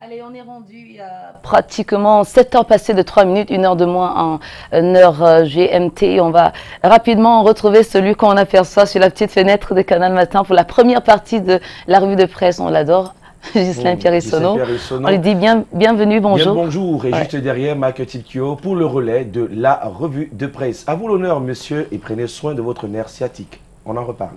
Allez, on est rendu à pratiquement 7 heures passées de 3 minutes, une heure de moins en heure euh, GMT. On va rapidement retrouver celui qu'on aperçoit sur la petite fenêtre de Canal Matin pour la première partie de la revue de presse. On l'adore. Gislain Bon. Gislain Pierre-Essonneau. On lui dit bien, bienvenue, bonjour. Bien bonjour, et Ouais. juste derrière Marc Tipkio pour le relais de la revue de presse. À vous l'honneur, monsieur, et prenez soin de votre nerf sciatique. On en reparle.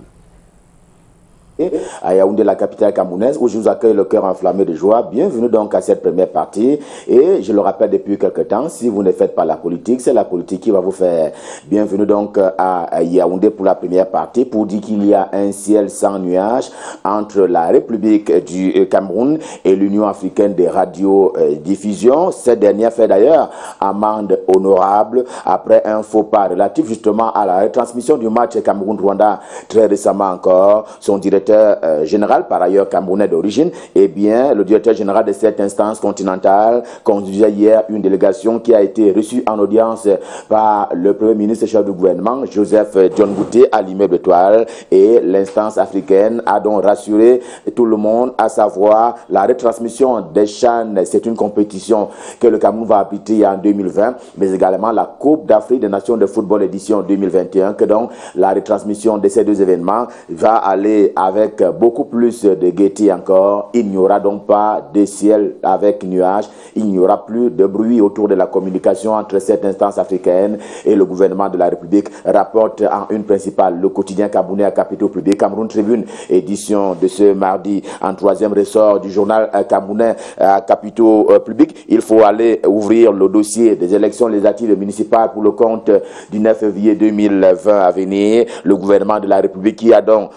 À Yaoundé, la capitale camerounaise, où je vous accueille le cœur enflammé de joie. Bienvenue donc à cette première partie. Et je le rappelle depuis quelque temps, si vous ne faites pas la politique, c'est la politique qui va vous faire. Bienvenue donc à Yaoundé pour la première partie, pour dire qu'il y a un ciel sans nuages entre la République du Cameroun et l'Union africaine des radiodiffusions. Cette dernière fait d'ailleurs amende honorable après un faux pas relatif justement à la retransmission du match Cameroun-Rwanda très récemment encore. Son directeur euh, général, par ailleurs camerounais d'origine, eh bien, le directeur général de cette instance continentale conduisait hier une délégation qui a été reçue en audience par le premier ministre chef du gouvernement, Joseph John Bouté, à l'immeuble Étoile. Et l'instance africaine a donc rassuré tout le monde, à savoir la retransmission des chaînes. C'est une compétition que le Cameroun va abriter en 2020, mais également la Coupe d'Afrique des Nations de football édition 2021, que donc la retransmission de ces deux événements va aller avec beaucoup plus de gaieté encore. Il n'y aura donc pas de ciel avec nuages. Il n'y aura plus de bruit autour de la communication entre cette instance africaine et le gouvernement de la République, rapporte en une principale le quotidien camerounais à capitaux publics, Cameroun Tribune, édition de ce mardi en troisième ressort du journal euh, camerounais à capitaux euh, publics. Il faut aller ouvrir le dossier des élections législatives municipales pour le compte du 9 février 2020 à venir. Le gouvernement de la République qui a donc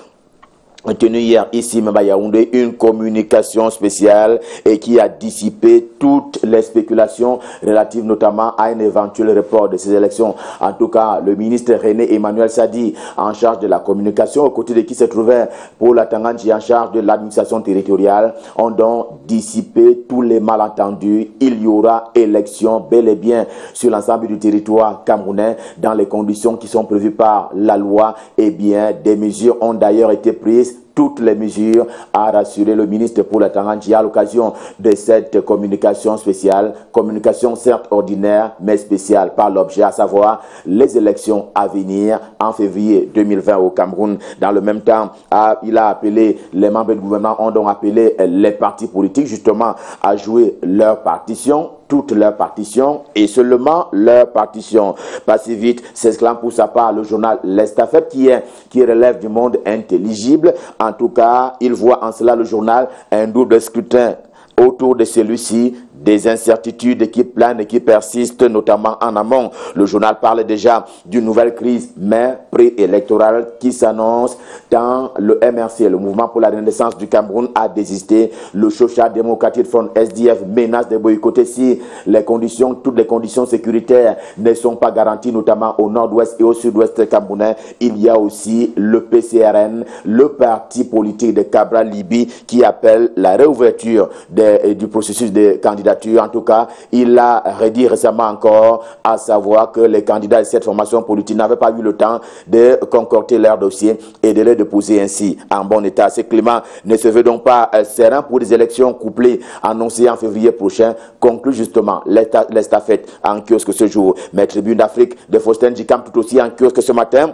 tenu hier ici même à Yaoundé une communication spéciale et qui a dissipé toutes les spéculations relatives notamment à un éventuel report de ces élections. En tout cas, le ministre René Emmanuel Sadi, en charge de la communication, aux côtés de qui se trouvait pour la Tanganji en charge de l'administration territoriale, ont donc dissipé tous les malentendus. Il y aura élection bel et bien sur l'ensemble du territoire camerounais dans les conditions qui sont prévues par la loi. Eh bien, des mesures ont d'ailleurs été prises toutes les mesures, a rassuré le ministre pour la Tanganji à l'occasion de cette communication spéciale, communication certes ordinaire, mais spéciale par l'objet, à savoir les élections à venir en février 2020 au Cameroun. Dans le même temps, a- il a appelé, les membres du gouvernement ont donc appelé les partis politiques justement à jouer leur partition toute leur partition et seulement leur partition. Pas si vite, s'exclame pour sa part le journal L'Estafette qui, est, qui relève du monde intelligible. En tout cas, il voit en cela le journal un double scrutin autour de celui-ci des incertitudes qui planent et qui persistent, notamment en amont. Le journal parle déjà d'une nouvelle crise, mais préélectorale, qui s'annonce dans le MRC, le Mouvement pour la Renaissance du Cameroun, a désisté. Le Social Democratic Front SDF menace de boycotter si les conditions, toutes les conditions sécuritaires ne sont pas garanties, notamment au nord-ouest et au sud-ouest camerounais. Il y a aussi le PCRN, le parti politique de Cabral Libi, qui appelle la réouverture du processus de candidature. En tout cas, il a redit récemment encore, à savoir que les candidats de cette formation politique n'avaient pas eu le temps de concocter leur dossier et de les déposer ainsi en bon état. Ce climat ne se veut donc pas euh, serein pour des élections couplées annoncées en février prochain, conclut justement l'esta- l'estafette en kiosque ce jour. Mais Tribune d'Afrique de Faustin Djikam tout aussi en kiosque ce matin.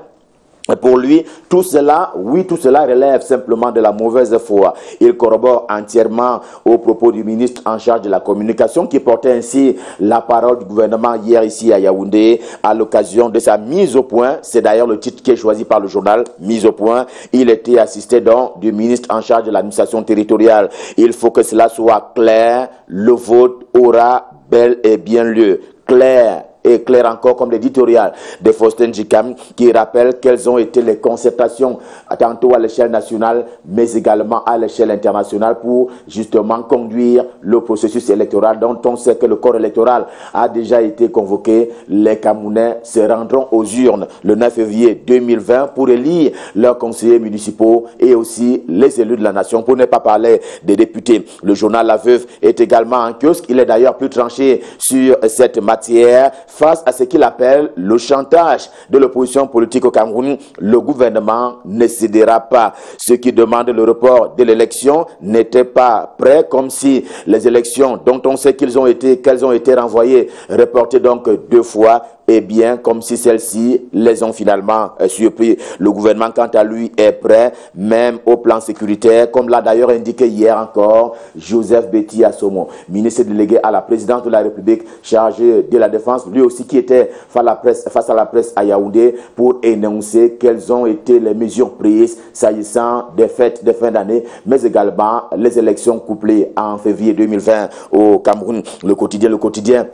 Et Pour lui, tout cela, oui, tout cela relève simplement de la mauvaise foi. Il corrobore entièrement aux propos du ministre en charge de la communication qui portait ainsi la parole du gouvernement hier ici à Yaoundé à l'occasion de sa mise au point. C'est d'ailleurs le titre qui est choisi par le journal, mise au point. Il était assisté donc du ministre en charge de l'administration territoriale. Il faut que cela soit clair. Le vote aura bel et bien lieu. Clair et clair encore comme l'éditorial de Faustin Jikam qui rappelle quelles ont été les concertations tantôt à l'échelle nationale mais également à l'échelle internationale pour justement conduire le processus électoral dont on sait que le corps électoral a déjà été convoqué. Les Camerounais se rendront aux urnes le 9 février 2020 pour élire leurs conseillers municipaux et aussi les élus de la nation pour ne pas parler des députés. Le journal La Veuve est également en kiosque. Il est d'ailleurs plus tranché sur cette matière face à ce qu'il appelle le chantage de l'opposition politique au Cameroun, le gouvernement ne cédera pas. Ceux qui demandent le report de l'élection n'étaient pas prêts, comme si les élections dont on sait ont été, qu'elles ont été renvoyées, reportées donc deux fois, eh bien, comme si celles-ci les ont finalement euh, surpris. Le gouvernement, quant à lui, est prêt, même au plan sécuritaire, comme l'a d'ailleurs indiqué hier encore Joseph Betty Assomo, ministre délégué à la présidence de la République, chargé de la défense, lui aussi qui était face à la presse, face à, la Yaoundé pour énoncer quelles ont été les mesures prises s'agissant des fêtes de fin d'année, mais également les élections couplées en février 2020 au Cameroun. Le quotidien, le quotidien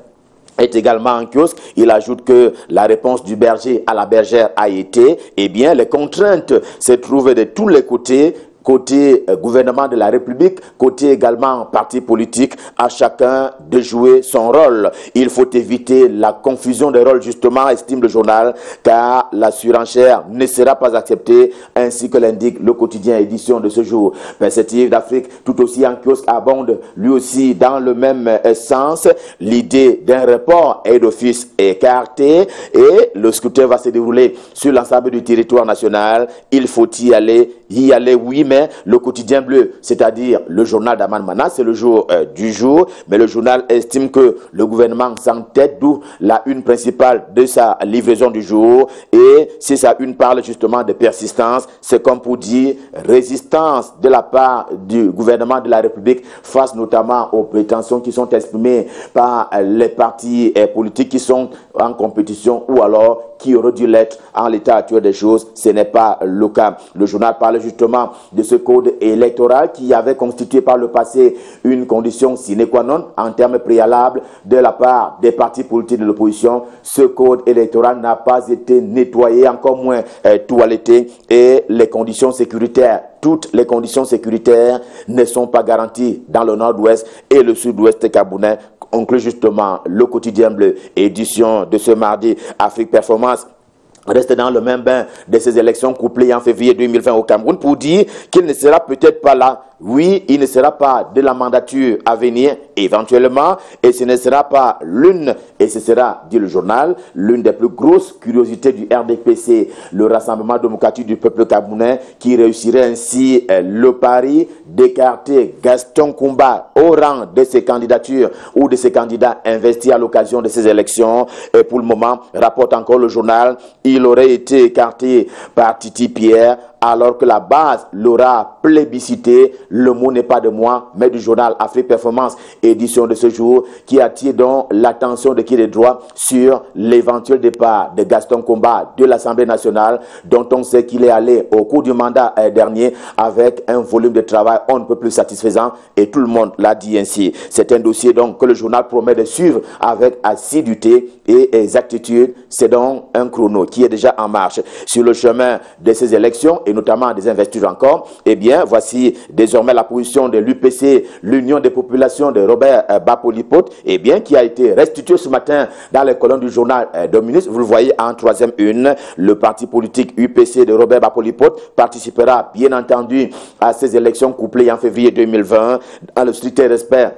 est également en kiosque. Il ajoute que la réponse du berger à la bergère a été, eh bien, les contraintes se trouvent de tous les côtés côté euh, gouvernement de la République, côté également parti politique, à chacun de jouer son rôle. Il faut éviter la confusion des rôles, justement, estime le journal, car la surenchère ne sera pas acceptée, ainsi que l'indique le quotidien édition de ce jour. Perspective d'Afrique, tout aussi en kiosque, abonde lui aussi dans le même euh, sens. L'idée d'un report est d'office écartée et le scrutin va se dérouler sur l'ensemble du territoire national. Il faut y aller, y aller, oui, mais le quotidien bleu, c'est-à-dire le journal d'Aman Mana, c'est le jour euh, du jour, mais le journal estime que le gouvernement s'entête, d'où la une principale de sa livraison du jour. Et si sa une parle justement de persistance, c'est comme pour dire résistance de la part du gouvernement de la République face notamment aux prétentions qui sont exprimées par les partis euh, politiques qui sont en compétition ou alors qui auraient dû l'être en l'état actuel des choses. Ce n'est pas le cas. Le journal parle justement de ce code électoral qui avait constitué par le passé une condition sine qua non en termes préalables de la part des partis politiques de l'opposition. Ce code électoral n'a pas été nettoyé, encore moins euh, toiletté et les conditions sécuritaires toutes les conditions sécuritaires ne sont pas garanties dans le nord-ouest et le sud-ouest cabounais conclut justement le quotidien bleu, édition de ce mardi, Afrique Performance reste dans le même bain de ces élections couplées en février 2020 au Cameroun pour dire qu'il ne sera peut-être pas là. Oui, il ne sera pas de la mandature à venir éventuellement, et ce ne sera pas l'une, et ce sera, dit le journal, l'une des plus grosses curiosités du RDPC, le Rassemblement démocratique du peuple camerounais, qui réussirait ainsi euh, le pari d'écarter Gaston Koumba au rang de ses candidatures ou de ses candidats investis à l'occasion de ces élections. Et pour le moment, rapporte encore le journal, il aurait été écarté par Titi Pierre alors que la base l'aura plébiscité. Le mot n'est pas de moi, mais du journal Afrique Performance, édition de ce jour, qui attire donc l'attention de qui les droits sur l'éventuel départ de Gaston Combat de l'Assemblée nationale, dont on sait qu'il est allé au cours du mandat euh, dernier avec un volume de travail on ne peut plus satisfaisant et tout le monde l'a dit ainsi. C'est un dossier donc que le journal promet de suivre avec assiduité et exactitude. C'est donc un chrono qui est déjà en marche sur le chemin de ces élections et notamment des investitures encore, eh bien, voici désormais la position de l'UPC, l'Union des populations de Robert euh, Bapolipote, eh bien, qui a été restituée ce matin dans les colonnes du journal euh, Dominus. Vous le voyez en troisième une. Le parti politique UPC de Robert Bapolipote participera, bien entendu, à ces élections couplées en février 2020 dans le strict respect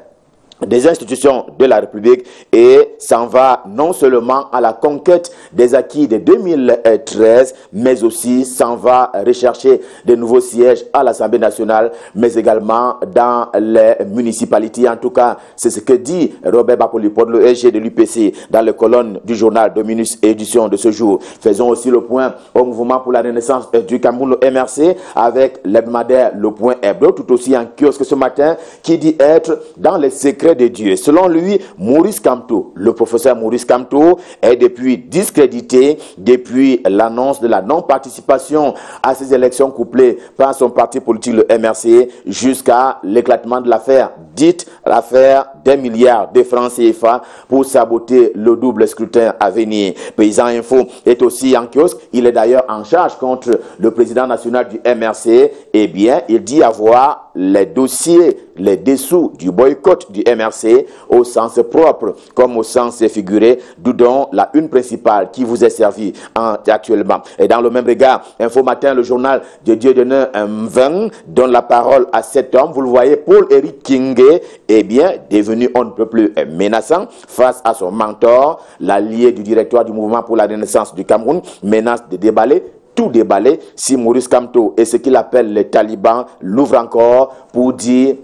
des institutions de la République et s'en va non seulement à la conquête des acquis de 2013, mais aussi s'en va rechercher de nouveaux sièges à l'Assemblée nationale, mais également dans les municipalités. En tout cas, c'est ce que dit Robert Bapolipon, le SG de l'UPC, dans les colonnes du journal Dominus édition de ce jour. Faisons aussi le point au mouvement pour la renaissance du Cameroun, le MRC, avec l'hebdomadaire Le Point Hebdo, tout aussi en kiosque ce matin, qui dit être dans les secrets de Dieu. Selon lui, Maurice Kamto, le professeur Maurice Kamto, est depuis discrédité depuis l'annonce de la non-participation à ces élections couplées par son parti politique, le MRC, jusqu'à l'éclatement de l'affaire dite l'affaire des milliards de francs CFA pour saboter le double scrutin à venir. Paysan Info est aussi en kiosque. Il est d'ailleurs en charge contre le président national du MRC. Eh bien, il dit avoir les dossiers, les dessous du boycott du MRC au sens propre comme au sens figuré, d'où donc la une principale qui vous est servie actuellement. Et dans le même regard, Info Matin, le journal de Dieu de 20 donne la parole à cet homme. Vous le voyez, Paul-Éric Kingé est bien devenu un peu plus menaçant face à son mentor, l'allié du directoire du mouvement pour la renaissance du Cameroun, menace de déballer tout déballer si Maurice Kamto et ce qu'il appelle les talibans l'ouvrent encore pour dire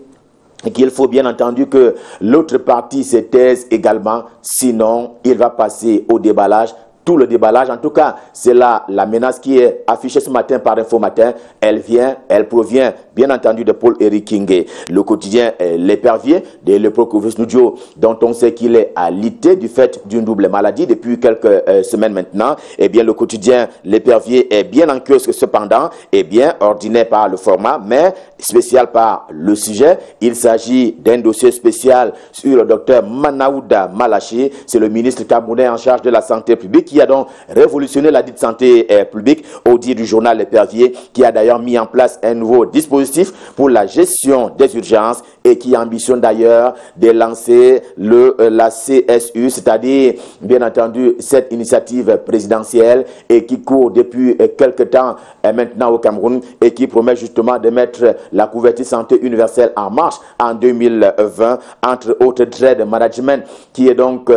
qu'il faut bien entendu que l'autre partie se taise également, sinon il va passer au déballage tout le déballage. En tout cas, c'est là la menace qui est affichée ce matin par Info Matin. Elle vient, elle provient bien entendu de Paul-Éric Kingé. Le quotidien L'épervier de Leprocovis Studio, dont on sait qu'il est alité du fait d'une double maladie depuis quelques euh, semaines maintenant. Eh bien, le quotidien L'épervier est bien en kiosque cependant, est bien ordinaire par le format, mais spécial par le sujet. Il s'agit d'un dossier spécial sur le docteur Manaouda Malachi. C'est le ministre camerounais en charge de la santé publique qui a donc révolutionné la dite santé euh, publique au dit du journal L'épervier, qui a d'ailleurs mis en place un nouveau dispositif pour la gestion des urgences et qui ambitionne d'ailleurs de lancer le, euh, la CSU, c'est-à-dire, bien entendu, cette initiative présidentielle et qui court depuis euh, quelque temps maintenant au Cameroun et qui promet justement de mettre la couverture santé universelle en marche en 2020, entre autres traits de management, qui est donc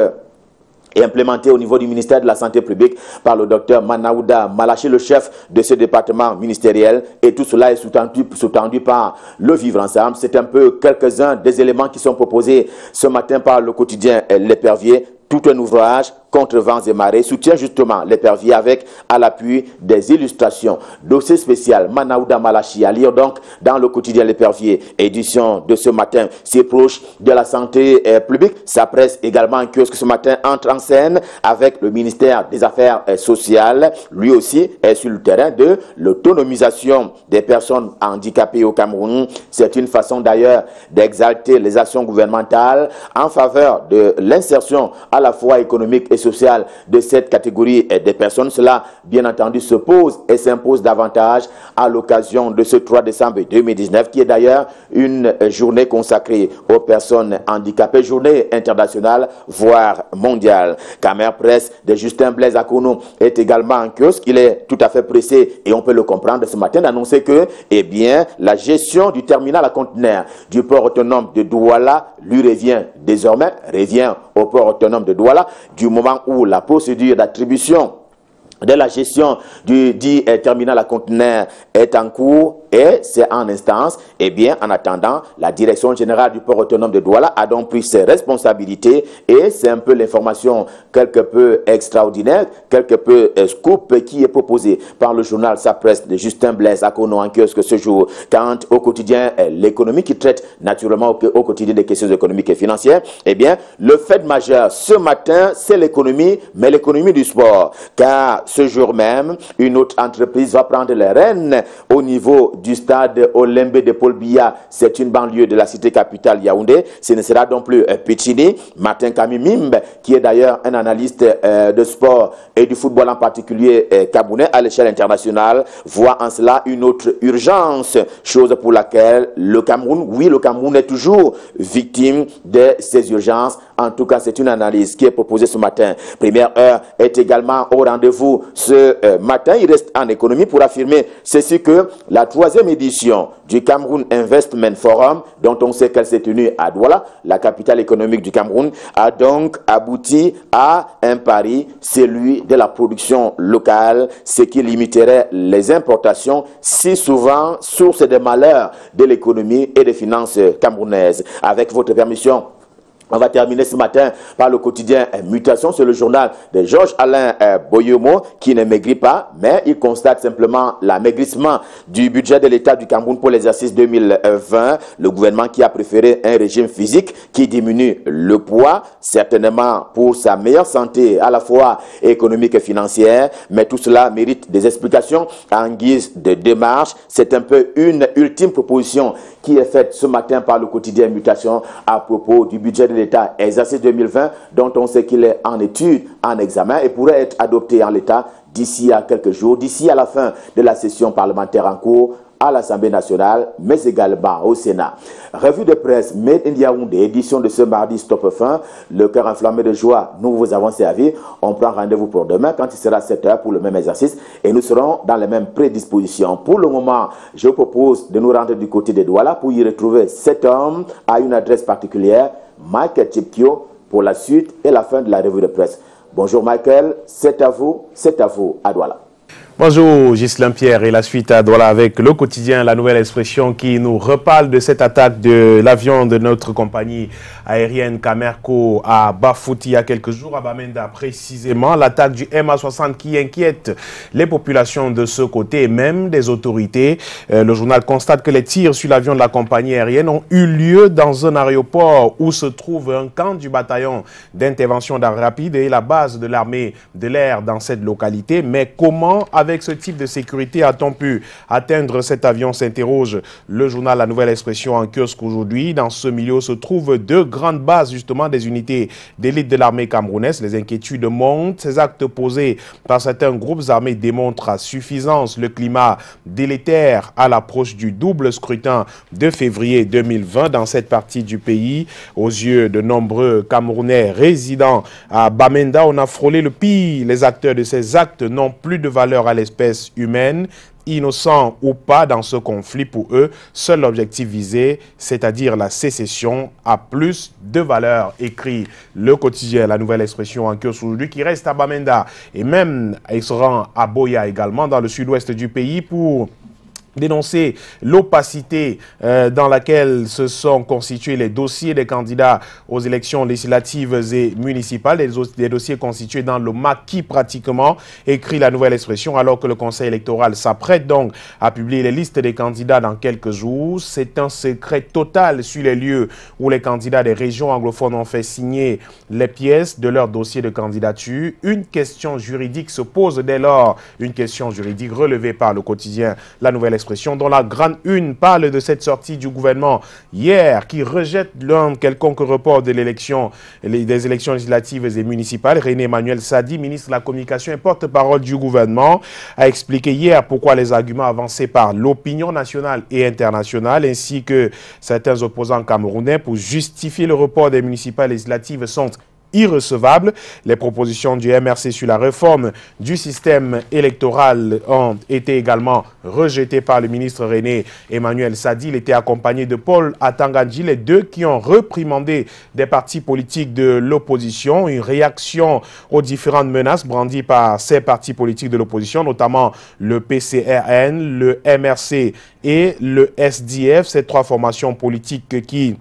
implémenté au niveau du ministère de la Santé publique par le docteur Manaouda Malaché, le chef de ce département ministériel. Et tout cela est sous-tendu par le vivre ensemble. C'est un peu quelques-uns des éléments qui sont proposés ce matin par le quotidien L'Épervier. Tout un ouvrage contre vents et marées soutient justement l'épervier avec à l'appui des illustrations. Dossier spécial Manaouda Malachi à lire donc dans le quotidien l'épervier, édition de ce matin. C'est proche de la santé euh, publique. Sa presse également en kiosque ce matin entre en scène avec le ministère des Affaires euh, sociales. Lui aussi est sur le terrain de l'autonomisation des personnes handicapées au Cameroun. C'est une façon d'ailleurs d'exalter les actions gouvernementales en faveur de l'insertion à la fois économique et sociale de cette catégorie des personnes. Cela, bien entendu, se pose et s'impose davantage à l'occasion de ce 3 décembre 2019, qui est d'ailleurs une journée consacrée aux personnes handicapées, journée internationale, voire mondiale. Camer Presse de Justin Blaise Akono est également en kiosque. Il est tout à fait pressé, et on peut le comprendre ce matin, d'annoncer que, eh bien, la gestion du terminal à conteneurs du port autonome de Douala lui revient désormais, revient autonome de Douala, du moment où la procédure d'attribution de la gestion du dit euh, terminal à conteneurs est en cours et c'est en instance. Eh bien, en attendant, la direction générale du port autonome de Douala a donc pris ses responsabilités et c'est un peu l'information quelque peu extraordinaire, quelque peu euh, scoop qui est proposée par le journal Sa Presse de Justin Blaise à Kono en kiosque ce jour. Quant au quotidien euh, l'économie qui traite naturellement au, quotidien des questions économiques et financières, eh bien, le fait majeur ce matin, c'est l'économie, mais l'économie du sport. Car ce jour même, une autre entreprise va prendre les rênes au niveau du stade Olembe de Paul Biya. C'est une banlieue de la cité capitale Yaoundé. Ce ne sera donc plus euh, Pichini. Martin Kamimimbe, qui est d'ailleurs un analyste euh, de sport et du football en particulier euh, à l'échelle internationale, voit en cela une autre urgence, chose pour laquelle le Cameroun, oui, le Cameroun est toujours victime de ces urgences. En tout cas, c'est une analyse qui est proposée ce matin. Première heure est également au rendez-vous ce matin. Il reste en économie pour affirmer ceci que la troisième édition du Cameroun Investment Forum, dont on sait qu'elle s'est tenue à Douala, la capitale économique du Cameroun, a donc abouti à un pari, celui de la production locale, ce qui limiterait les importations, si souvent source de malheur de l'économie et des finances camerounaises. Avec votre permission, on va terminer ce matin par le quotidien Mutation. C'est le journal de Georges Alain euh, Boyomo qui ne maigrit pas, mais il constate simplement l'amaigrissement du budget de l'État du Cameroun pour l'exercice 2020. Le gouvernement qui a préféré un régime physique qui diminue le poids, certainement pour sa meilleure santé à la fois économique et financière. Mais tout cela mérite des explications en guise de démarche. C'est un peu une ultime proposition qui est faite ce matin par le quotidien Mutation à propos du budget de l'État exercice 2020 dont on sait qu'il est en étude, en examen et pourrait être adopté en l'État d'ici à quelques jours, d'ici à la fin de la session parlementaire en cours à l'Assemblée nationale, mais également au Sénat. Revue de presse Made in Yaoundé, édition de ce mardi Stop Fin. Le cœur enflammé de joie, nous vous avons servi. On prend rendez-vous pour demain quand il sera 7 heures pour le même exercice et nous serons dans les mêmes prédispositions. Pour le moment, je propose de nous rendre du côté des Douala pour y retrouver cet homme à une adresse particulière, Michael Chipkio, pour la suite et la fin de la revue de presse. Bonjour Michael, c'est à vous, c'est à vous à Douala. Bonjour Ghislain Pierre et la suite à Douala avec le quotidien La Nouvelle Expression qui nous reparle de cette attaque de l'avion de notre compagnie aérienne Camerco à Bafouti il y a quelques jours à Bamenda précisément. L'attaque du MA60 qui inquiète les populations de ce côté et même des autorités. Euh, le journal constate que les tirs sur l'avion de la compagnie aérienne ont eu lieu dans un aéroport où se trouve un camp du bataillon d'intervention d'armes rapide et la base de l'armée de l'air dans cette localité. Mais comment avec ce type de sécurité a-t-on pu atteindre cet avion s'interroge le journal La Nouvelle Expression en kiosque aujourd'hui. Dans ce milieu se trouvent deux grandes bases justement des unités d'élite de l'armée camerounaise. Les inquiétudes montent. Ces actes posés par certains groupes armés démontrent à suffisance le climat délétère à l'approche du double scrutin de février 2020 dans cette partie du pays. Aux yeux de nombreux Camerounais résidant à Bamenda, on a frôlé le pire. Les acteurs de ces actes n'ont plus de valeur à l'espèce humaine, innocent ou pas dans ce conflit pour eux, seul objectif visé, c'est-à-dire la sécession, a plus de valeur, écrit le quotidien, la nouvelle expression en kiosque aujourd'hui, qui reste à Bamenda. Et même il se rend à Boya également dans le sud-ouest du pays pour dénoncer l'opacité euh, dans laquelle se sont constitués les dossiers des candidats aux élections législatives et municipales, des, dossiers constitués dans le maquis pratiquement, écrit la nouvelle expression, alors que le Conseil électoral s'apprête donc à publier les listes des candidats dans quelques jours. C'est un secret total sur les lieux où les candidats des régions anglophones ont fait signer les pièces de leur dossier de candidature. Une question juridique se pose dès lors, une question juridique relevée par le quotidien La Nouvelle Expression dont la grande une parle de cette sortie du gouvernement hier qui rejette l'un quelconque report de des élections législatives et municipales. René Emmanuel Sadi, ministre de la Communication et porte-parole du gouvernement, a expliqué hier pourquoi les arguments avancés par l'opinion nationale et internationale ainsi que certains opposants camerounais pour justifier le report des municipales législatives sont irrecevables. Les propositions du MRC sur la réforme du système électoral ont été également rejetées par le ministre René Emmanuel Sadi. Il était accompagné de Paul Atangandji, les deux qui ont reprimandé des partis politiques de l'opposition. Une réaction aux différentes menaces brandies par ces partis politiques de l'opposition, notamment le PCRN, le MRC et le SDF, ces trois formations politiques qui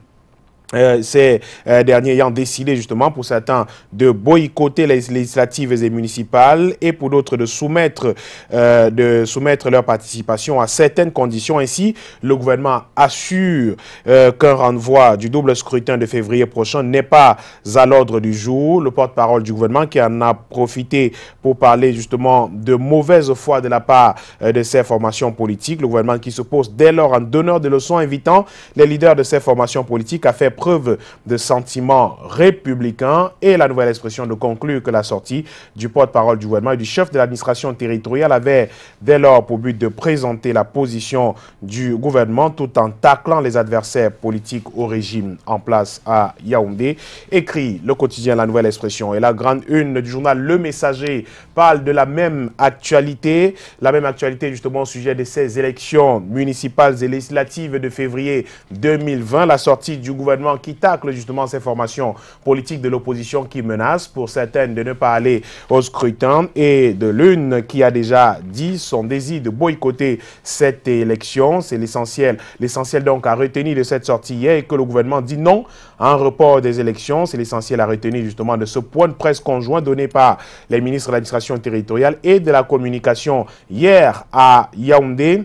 euh, ces euh, derniers ayant décidé justement pour certains de boycotter les législatives et municipales et pour d'autres de soumettre, euh, de soumettre leur participation à certaines conditions. Ainsi, le gouvernement assure qu'un renvoi du double scrutin de février prochain n'est pas à l'ordre du jour. Le porte-parole du gouvernement qui en a profité pour parler justement de mauvaise foi de la part de ces formations politiques. Le gouvernement qui se pose dès lors en donneur de leçons invitant les leaders de ces formations politiques à faire preuve de sentiments républicains et la nouvelle expression de conclure que la sortie du porte-parole du gouvernement et du chef de l'administration territoriale avait dès lors pour but de présenter la position du gouvernement tout en taclant les adversaires politiques au régime en place à Yaoundé. Écrit le quotidien La Nouvelle Expression et la grande une du journal Le Messager parle de la même actualité, la même actualité justement au sujet de ces élections municipales et législatives de février 2020, la sortie du gouvernement qui tacle justement ces formations politiques de l'opposition qui menacent pour certaines de ne pas aller au scrutin et de l'une qui a déjà dit son désir de boycotter cette élection. C'est l'essentiel. L'essentiel donc à retenir de cette sortie hier et que le gouvernement dit non à un report des élections. C'est l'essentiel à retenir justement de ce point de presse conjoint donné par les ministres de l'administration territoriale et de la communication hier à Yaoundé.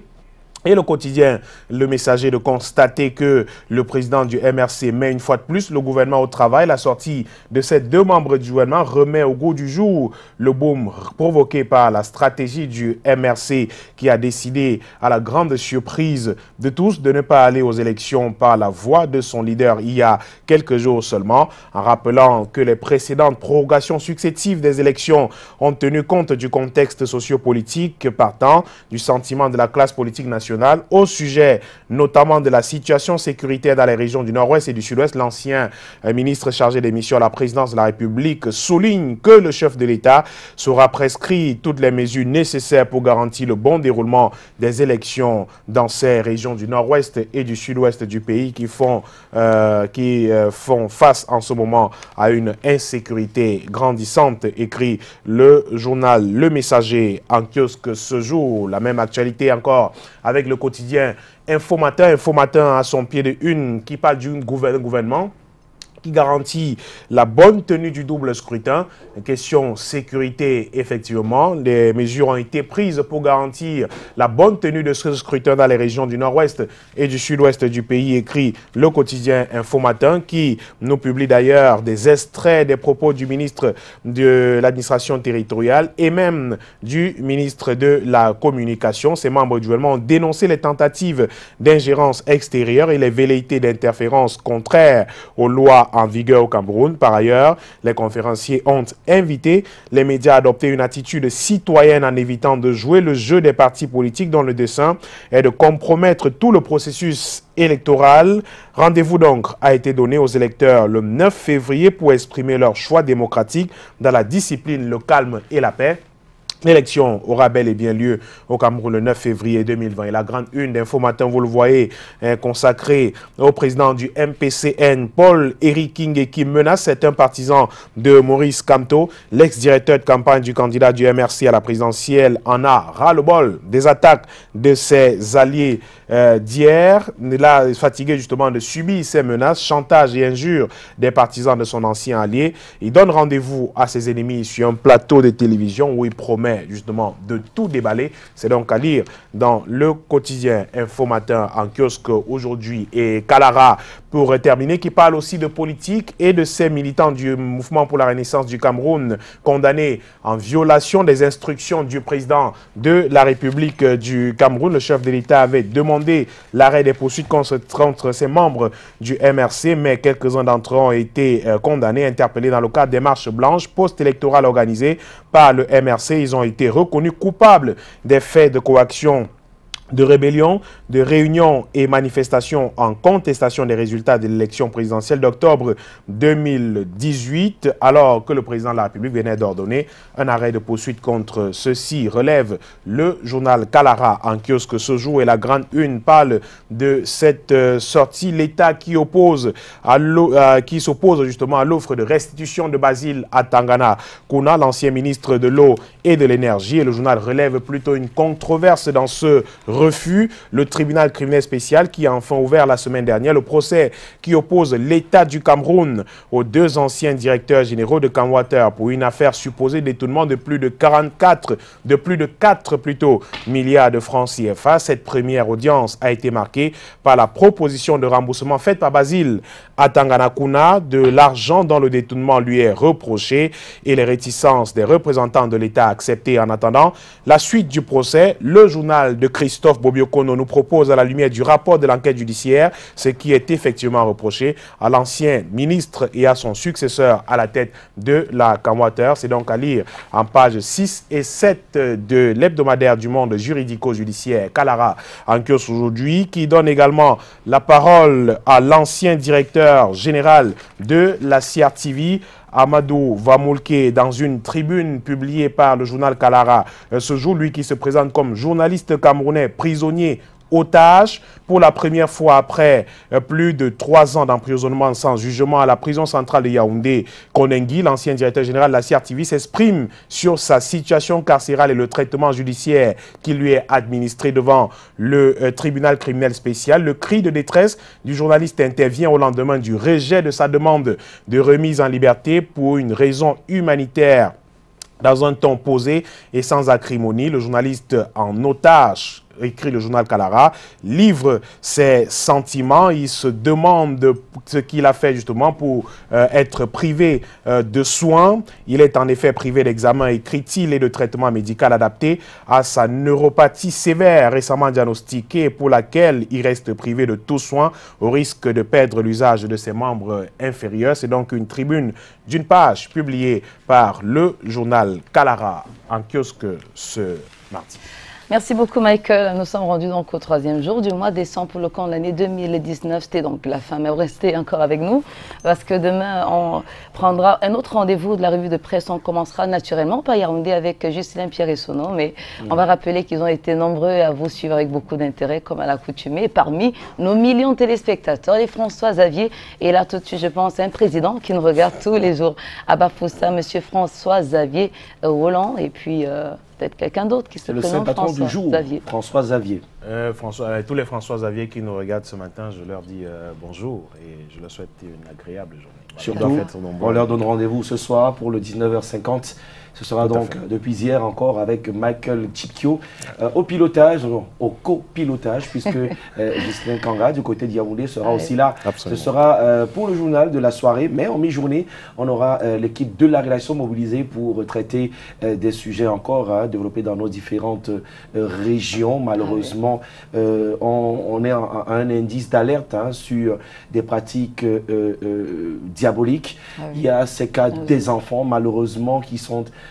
Et le quotidien, le messager de constater que le président du MRC met une fois de plus le gouvernement au travail. La sortie de ces deux membres du gouvernement remet au goût du jour le boom provoqué par la stratégie du MRC qui a décidé, à la grande surprise de tous, de ne pas aller aux élections par la voix de son leader il y a quelques jours seulement, en rappelant que les précédentes prorogations successives des élections ont tenu compte du contexte sociopolitique partant du sentiment de la classe politique nationale au sujet notamment de la situation sécuritaire dans les régions du nord-ouest et du sud-ouest. L'ancien euh, ministre chargé des missions à la présidence de la République souligne que le chef de l'État sera prescrit toutes les mesures nécessaires pour garantir le bon déroulement des élections dans ces régions du nord-ouest et du sud-ouest du pays qui font, euh, qui, euh, font face en ce moment à une insécurité grandissante, écrit le journal Le Messager en kiosque ce jour. La même actualité encore avec le quotidien Infomatin. Infomatin à son pied de une qui parle du gouvernement qui garantit la bonne tenue du double scrutin. Question sécurité, effectivement. Les mesures ont été prises pour garantir la bonne tenue de ce scrutin dans les régions du nord-ouest et du sud-ouest du pays, écrit le quotidien Infomatin, qui nous publie d'ailleurs des extraits des propos du ministre de l'administration territoriale et même du ministre de la communication. Ces membres du gouvernement ont dénoncé les tentatives d'ingérence extérieure et les velléités d'interférence contraires aux lois en vigueur au Cameroun. Par ailleurs, les conférenciers ont invité les médias à adopter une attitude citoyenne en évitant de jouer le jeu des partis politiques dont le dessein est de compromettre tout le processus électoral. Rendez-vous donc a été donné aux électeurs le 9 février pour exprimer leur choix démocratique dans la discipline, le calme et la paix. L'élection aura bel et bien lieu au Cameroun le 9 février 2020. Et la grande une d'Info Matin, vous le voyez, est consacrée au président du MPCN, Paul Eric King, qui menace un partisan de Maurice Kamto. L'ex-directeur de campagne du candidat du MRC à la présidentielle en a ras-le-bol des attaques de ses alliés euh, d'hier. Là, fatigué justement de subir ces menaces, chantage et injures des partisans de son ancien allié. Il donne rendez-vous à ses ennemis sur un plateau de télévision où il promet justement de tout déballer. C'est donc à lire dans le quotidien Info Matin en kiosque aujourd'hui et Kalara pour terminer qui parle aussi de politique et de ces militants du mouvement pour la renaissance du Cameroun condamnés en violation des instructions du président de la République du Cameroun. Le chef de l'État avait demandé l'arrêt des poursuites contre ses membres du MRC, mais quelques-uns d'entre eux ont été euh, condamnés, interpellés dans le cadre des marches blanches post-électorales organisées par le MRC. Ils ont été reconnus coupables des faits de coaction de rébellion, de réunions et manifestations en contestation des résultats de l'élection présidentielle d'octobre 2018, alors que le président de la République venait d'ordonner un arrêt de poursuite contre ceux-ci, relève le journal Kalara en kiosque ce jour et la grande une parle de cette euh, sortie, l'État qui euh, qui s'oppose justement à l'offre de restitution de Basile à Tangana. Kuna, l'ancien ministre de l'eau et de l'énergie, et le journal relève plutôt une controverse dans ce refus. Le tribunal criminel spécial qui a enfin ouvert la semaine dernière le procès qui oppose l'État du Cameroun aux deux anciens directeurs généraux de Camwater pour une affaire supposée d'étonnement de plus de 44, de plus de 4 plutôt milliards de francs CFA. Cette première audience a été marquée par la proposition de remboursement faite par Basile à Tanganakuna de l'argent dont le détournement lui est reproché et les réticences des représentants de l'État acceptées. En attendant la suite du procès, le journal de Christophe Bobiokono nous propose à la lumière du rapport de l'enquête judiciaire ce qui est effectivement reproché à l'ancien ministre et à son successeur à la tête de la Camwater. C'est donc à lire en page 6 et 7 de l'hebdomadaire du monde juridico-judiciaire Kalara en kiosque aujourd'hui qui donne également la parole à l'ancien directeur général de la CRTV Amadou Vamoulke dans une tribune publiée par le journal Kalara. Euh, ce jour, lui qui se présente comme journaliste camerounais prisonnier otage pour la première fois après euh, plus de trois ans d'emprisonnement sans jugement à la prison centrale de Yaoundé. Konengi, l'ancien directeur général de la CRTV, s'exprime sur sa situation carcérale et le traitement judiciaire qui lui est administré devant le euh, tribunal criminel spécial. Le cri de détresse du journaliste intervient au lendemain du rejet de sa demande de remise en liberté pour une raison humanitaire dans un ton posé et sans acrimonie. Le journaliste en otage écrit le journal Kalara, livre ses sentiments. Il se demande ce qu'il a fait justement pour euh, être privé euh, de soins. Il est en effet privé d'examen, écrit-il, et de traitement médical adapté à sa neuropathie sévère récemment diagnostiquée pour laquelle il reste privé de tout soin au risque de perdre l'usage de ses membres inférieurs. C'est donc une tribune d'une page publiée par le journal Kalara en kiosque ce mardi. Merci beaucoup, Michael. Nous sommes rendus donc au troisième jour du mois de décembre pour le camp de l'année 2019. C'était donc la fin, mais restez encore avec nous parce que demain, on prendra un autre rendez-vous de la revue de presse. On commencera naturellement par Yaoundé avec Justin Pierre et Sono, mais on va rappeler qu'ils ont été nombreux à vous suivre avec beaucoup d'intérêt, comme à l'accoutumée. Parmi nos millions de téléspectateurs, les François Xavier. Et là, tout de suite, je pense un président qui nous regarde tous les jours. À Bafoussa, Monsieur François Xavier euh, Hollande. Et puis. Euh, peut-être quelqu'un d'autre qui se C'est le saint prénomme patron François du jour, Xavier. François Xavier. Euh, François, euh, tous les François Xavier qui nous regardent ce matin, je leur dis euh, bonjour et je leur souhaite une agréable journée. Voilà, Surtout, on leur donne rendez-vous ce soir pour le 19h50. Ce sera Tout donc fait. euh, depuis hier encore avec Michael Chipkio euh, au pilotage, non, au copilotage, puisque euh, Ghislain Kanga du côté de Yaoundé sera Ouais. aussi là. Absolument. Ce sera euh, pour le journal de la soirée, mais en mi-journée, on aura euh, l'équipe de la rédaction mobilisée pour traiter euh, des sujets encore hein, développés dans nos différentes euh, régions. Malheureusement, euh, on, on est à un indice d'alerte hein, sur des pratiques euh, euh, diaboliques. Ah oui. Il y a ces cas oui. des enfants, malheureusement, qui sont euh, euh, euh,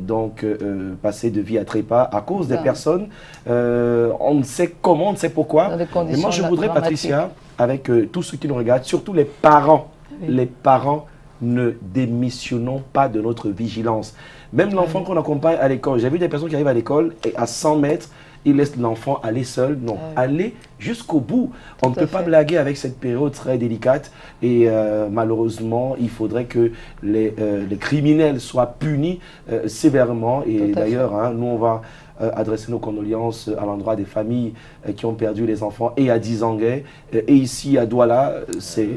donc euh, passés de vie à trépas à cause des Ah. personnes. euh, on ne sait comment, on ne sait pourquoi. Conditions moi, je voudrais. Patricia, avec euh, tous ceux qui nous regardent, surtout les parents, Oui. les parents, ne démissionnons pas de notre vigilance. Même l'enfant qu'on accompagne à l'école, j'ai vu des personnes qui arrivent à l'école et à 100 mètres, ils laissent l'enfant aller seul. Non, Ah oui. aller jusqu'au bout. On ne peut pas blaguer avec cette période très délicate et euh, malheureusement, il faudrait que les, euh, les criminels soient punis euh, sévèrement. Et d'ailleurs, hein, nous, on va euh, adresser nos condoléances à l'endroit des familles euh, qui ont perdu les enfants et à Dizanguay. Euh, et ici à Douala, c'est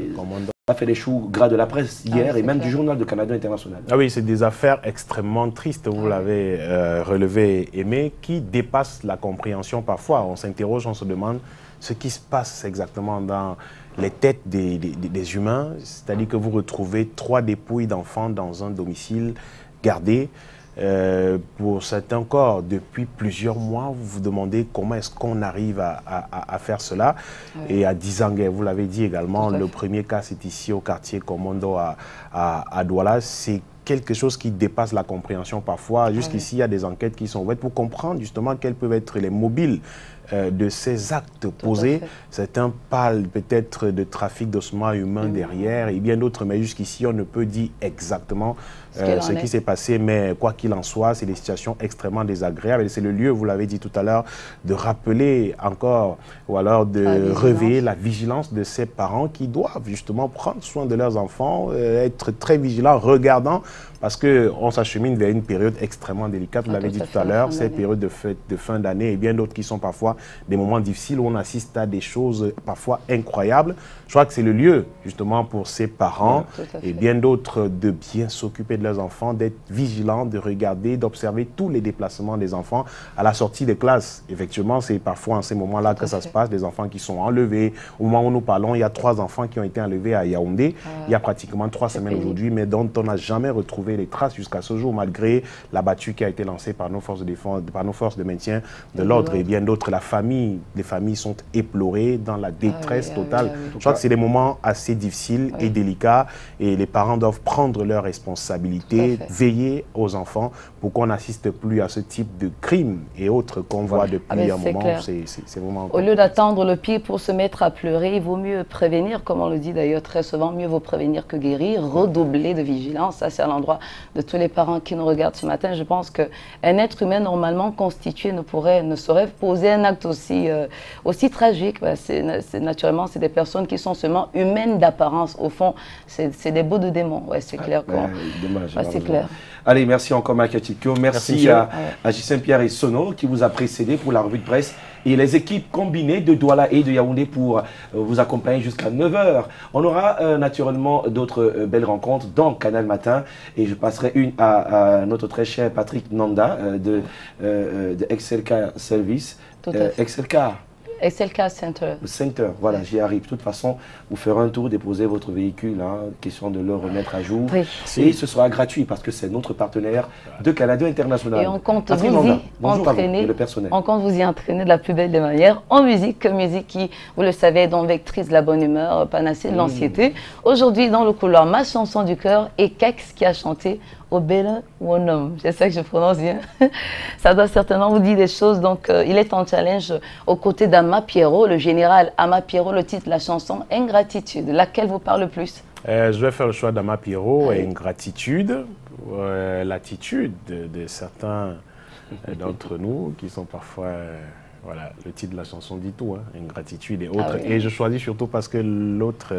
a fait les choux gras de la presse Ah, hier et même clair. du journal de Canada International. Ah oui, c'est des affaires extrêmement tristes, vous Ah. l'avez euh, relevé, Aimé, qui dépassent la compréhension parfois. On s'interroge, on se demande ce qui se passe exactement dans les têtes des, des- des- des humains. C'est-à-dire que vous retrouvez trois dépouilles d'enfants dans un domicile gardé. Euh, pour certains corps, depuis plusieurs mois, vous vous demandez comment est-ce qu'on arrive à, à- à- à faire cela. Et à Dizanguay, vous l'avez dit également, Tout le premier cas, c'est ici au quartier Commando à, à, à Douala. C'est quelque chose qui dépasse la compréhension parfois. Jusqu'ici, il y a des enquêtes qui sont ouvertes pour comprendre justement quels peuvent être les mobiles euh, de ces actes posés. fait. Certains parlent peut-être de trafic d'ossements humains derrière et bien d'autres, mais jusqu'ici, on ne peut dire exactement euh, ce est. qui s'est passé, mais quoi qu'il en soit, c'est des situations extrêmement désagréables. Et c'est le lieu, vous l'avez dit tout à l'heure, de rappeler encore ou alors de La vigilance. réveiller la vigilance de ces parents qui doivent justement prendre soin de leurs enfants, euh, être très vigilants, regardant, parce qu'on s'achemine vers une période extrêmement délicate, vous Ah, l'avez dit tout à l'heure, ces périodes de fête de fin d'année et bien d'autres qui sont parfois des moments difficiles où on assiste à des choses parfois incroyables. Je crois que c'est le lieu justement pour ces parents à et bien d'autres de bien s'occuper de leurs enfants, d'être vigilants, de regarder, d'observer tous les déplacements des enfants à la sortie des classes. Effectivement, c'est parfois en ces moments-là que ça fait. se passe, des enfants qui sont enlevés. Au moment où nous parlons, il y a trois enfants qui ont été enlevés à Yaoundé. Il y a pratiquement trois semaines aujourd'hui, mais dont on n'a jamais retrouvé les traces jusqu'à ce jour, malgré la battue qui a été lancée par nos forces de défense, par nos forces de maintien de l'ordre et bien d'autres. La famille, les familles sont éplorées dans la détresse ah oui, totale. ah oui. Je crois que c'est des moments assez difficiles et délicats et les parents doivent prendre leurs responsabilités, Veiller aux enfants pour qu'on n'assiste plus à ce type de crimes et autres qu'on voit depuis Ah ben, un moment. clair. C'est vraiment... Au lieu d'attendre le pire pour se mettre à pleurer, il vaut mieux prévenir, comme on le dit d'ailleurs très souvent, mieux vaut prévenir que guérir, redoubler de vigilance. Ça, c'est à l'endroit de tous les parents qui nous regardent ce matin. Je pense qu'un être humain normalement constitué ne pourrait, ne saurait poser un acte aussi, euh, aussi tragique. Ben, c'est- naturellement, c'est des personnes qui sont seulement humaines d'apparence. Au fond, c'est des bouts de démons. Ouais, c'est clair. Ouais, quoi. Dommage. Ouais, c'est clair. Allez, merci encore, Chikyo. Merci, Merci, à, à Gisèle Pierre et Sono qui vous a précédé pour la revue de presse et les équipes combinées de Douala et de Yaoundé pour euh, vous accompagner jusqu'à 9h. On aura euh, naturellement d'autres euh, belles rencontres dans Canal Matin et je passerai une à, à notre très cher Patrick Nanda euh, de, de XLK Service. Tout Euh, fait. XLK XLK Center. Center, voilà, j'y arrive. De toute façon, vous ferez un tour, déposer votre véhicule, hein, question de le remettre à jour. Oui. Et ce sera gratuit parce que c'est notre partenaire de Canada International. Et on compte vous y bonjour vous entraîner. et le personnel. On compte vous y entraîner de la plus belle des manières en musique, musique qui, vous le savez, est donc vectrice de la bonne humeur, panacée Mmh. de l'anxiété. Aujourd'hui, dans le couloir, ma chanson du cœur et Kex qui a chanté ou un homme. C'est ça que je prononce bien. Ça doit certainement vous dire des choses. Donc, euh, il est en challenge aux côtés d'Ama Pierrot, le général Ama Pierrot, le titre de la chanson Ingratitude. Laquelle vous parle le plus? Euh, Je vais faire le choix d'Ama Pierrot, Ingratitude, euh, l'attitude de, certains d'entre nous qui sont parfois. voilà, le titre de la chanson dit tout, hein, ingratitude et autres. Ah et je choisis surtout parce que l'autre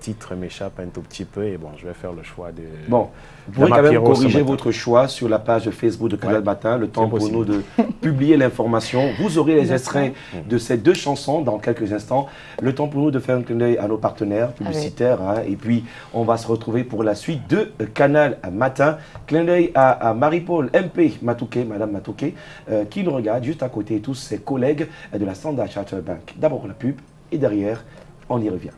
titre m'échappe un tout petit peu et bon, je vais faire le choix de. Bon, vous pourrez quand même corriger votre choix sur la page Facebook de Canal Matin. Le temps pour nous de publier l'information. Vous aurez les extraits de ces deux chansons dans quelques instants. Le temps pour nous de faire un clin d'œil à nos partenaires publicitaires. Hein. et puis, on va se retrouver pour la suite de Canal Matin. Clin d'œil à, Marie-Paul MP Matouké, Madame Matouké, euh, qui nous regarde juste à côté, tous ses collègues de la Standard Charter Bank. D'abord la pub et derrière, on y revient.